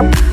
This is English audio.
you